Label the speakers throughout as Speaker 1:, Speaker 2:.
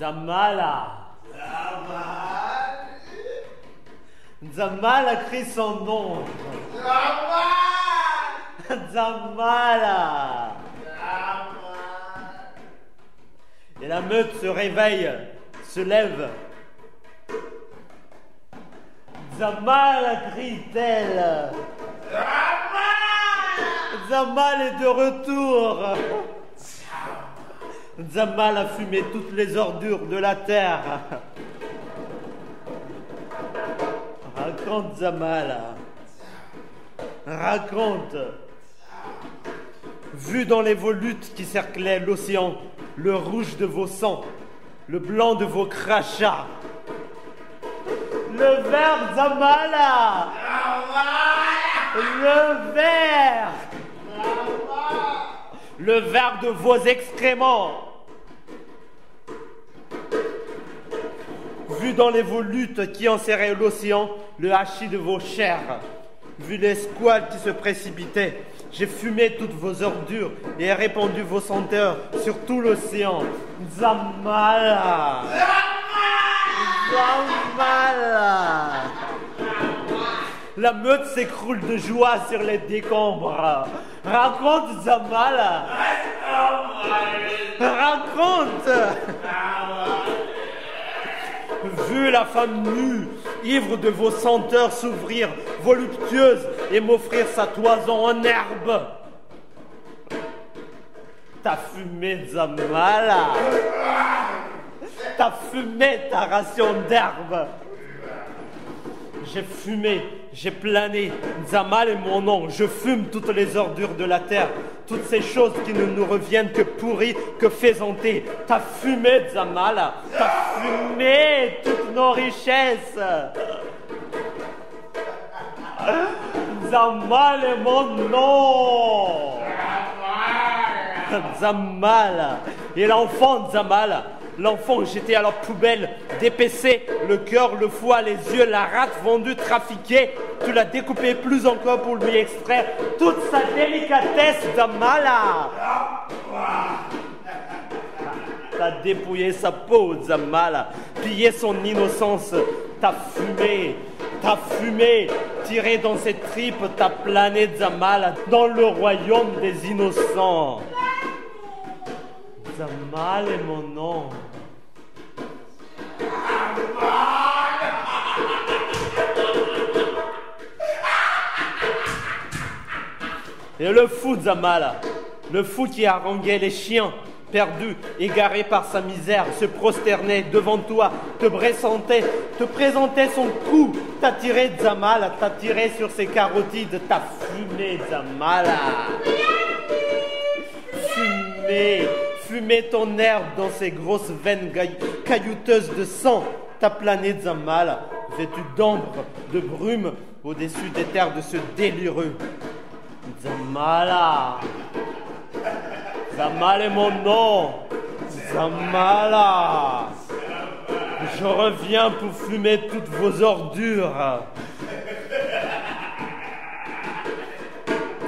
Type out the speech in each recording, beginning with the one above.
Speaker 1: Zamala. Zamala crie son nom. Zamala. Et la meute se réveille, se lève. Zamala crie-t-elle. Zamal est de retour. Zamal a fumé toutes les ordures de la terre. Raconte Zamal. Raconte. Vu dans les volutes qui cerclaient l'océan, le rouge de vos sangs, le blanc de vos crachats, le vert Zamala, le vert, le vert de vos excréments. Vu dans les volutes qui enserraient l'océan, le hachis de vos chairs, vu les squales qui se précipitaient, j'ai fumé toutes vos ordures et répandu vos senteurs sur tout l'océan. Zamala! Zamala! La meute s'écroule de joie sur les décombres. Raconte Zamala! Raconte! Vu la femme nue, ivre de vos senteurs s'ouvrir, voluptueuse, et m'offrir sa toison en herbe. T'as fumé Zamala. T'as fumé ta ration d'herbe. J'ai fumé, j'ai plané. Zamal est mon nom. Je fume toutes les ordures de la terre. Toutes ces choses qui ne nous reviennent que pourries, que faisanter. T'as fumé Zamala. T'as fumé toutes nos richesses. Zamal est mon nom. Zamal. Et l'enfant Zamal. L'enfant jeté à la poubelle, dépecé, le cœur, le foie, les yeux, la rate vendue, trafiquée. Tu l'as découpé plus encore pour lui extraire toute sa délicatesse Zamala. T'as dépouillé sa peau, Zamala, pillé son innocence, t'as fumé, t'as fumé, tiré dans ses tripes ta planète Zamala, dans le royaume des innocents. Zamal est mon nom. Et le fou Zamal, le fou qui haranguait les chiens, perdu, égaré par sa misère, se prosternait devant toi, te pressentait, te présentait son cou, t'a tiré Zamal, t'a tiré sur ses carotides, t'a fumé Zamala. Fumé ton herbe dans ses grosses veines caillouteuses de sang, ta planète Zamala, vêtue d'ambre, de brume, au-dessus des terres de ce délireux. Zamala. Zamal est mon nom. Zamala. Je reviens pour fumer toutes vos ordures.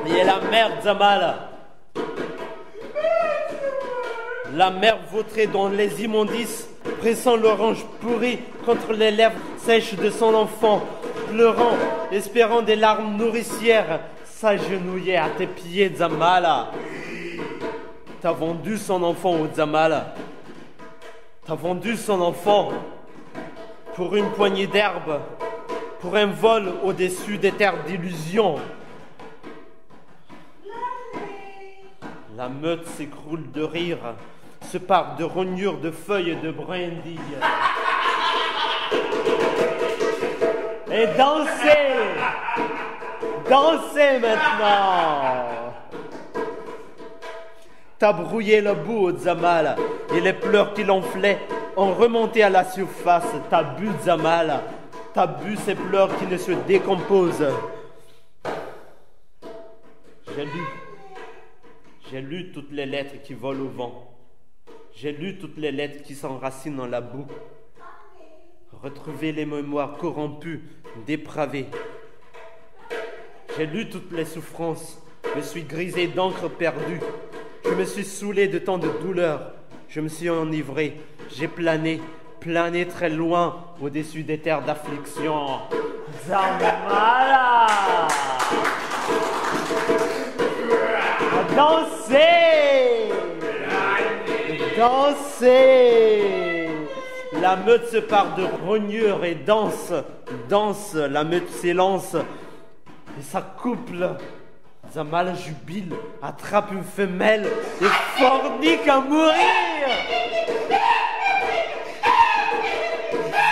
Speaker 1: Et la merde, Zamala. La mère vautrée dans les immondices, pressant l'orange pourri contre les lèvres sèches de son enfant, pleurant, espérant des larmes nourricières, s'agenouillait à tes pieds, Zamala. T'as vendu son enfant au Zamala. T'as vendu son enfant pour une poignée d'herbe, pour un vol au-dessus des terres d'illusion. La meute s'écroule de rire, se de rognures de feuilles de brindilles. Et dansez Dansez maintenant T'as brouillé le bout au Zamal et les pleurs qui l'enflaient ont remonté à la surface. T'as bu Zamal, t'as bu ces pleurs qui ne se décomposent. J'ai lu, j'ai lu toutes les lettres qui volent au vent. J'ai lu toutes les lettres qui s'enracinent dans la boue. Retrouver les mémoires corrompues, dépravées. J'ai lu toutes les souffrances, me suis grisé d'encre perdue. Je me suis saoulé de tant de douleurs. Je me suis enivré. j'ai plané, plané très loin au-dessus des terres d'affliction. Zamala Dansez Dansez La meute se part de rognure et danse, danse, la meute s'élance et s'accouple. Zamala jubile, attrape une femelle et fornique à mourir.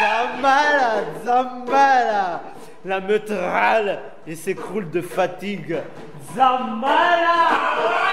Speaker 1: Zamala, Zamala, la meute râle et s'écroule de fatigue. Zamala